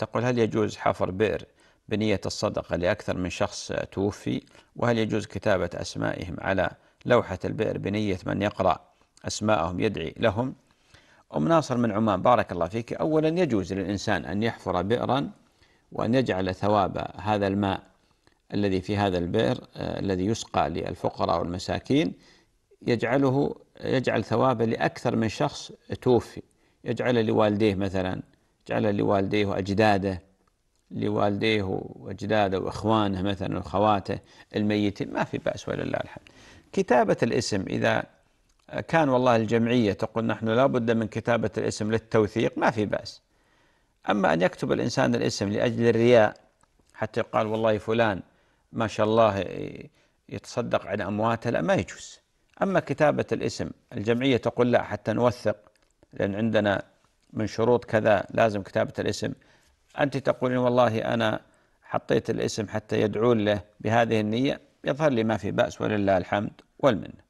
تقول هل يجوز حفر بئر بنية الصدقة لأكثر من شخص توفي؟ وهل يجوز كتابة أسمائهم على لوحة البئر بنية من يقرأ أسماءهم يدعي لهم؟ أم ناصر من عمان بارك الله فيك. أولا يجوز للإنسان أن يحفر بئرا وأن يجعل ثواب هذا الماء الذي في هذا البئر آه الذي يسقى للفقراء والمساكين يجعله يجعل ثوابه لأكثر من شخص توفي. يجعل لوالديه مثلا يجعل لوالديه وأجداده لوالديه وأجداده وإخوانه مثلا وأخواته الميتين ما في بأس ولله الحمد. كتابة الاسم إذا كان والله الجمعية تقول نحن لا بد من كتابة الاسم للتوثيق ما في بأس. أما أن يكتب الإنسان الاسم لأجل الرياء حتى يقال والله فلان ما شاء الله يتصدق عن أمواته لا ما يجوز. أما كتابة الاسم الجمعية تقول لا حتى نوثق لأن عندنا من شروط كذا لازم كتابة الاسم. أنت تقولين والله أنا حطيت الاسم حتى يدعون له بهذه النية يظهر لي ما في بأس ولله الحمد والمنة.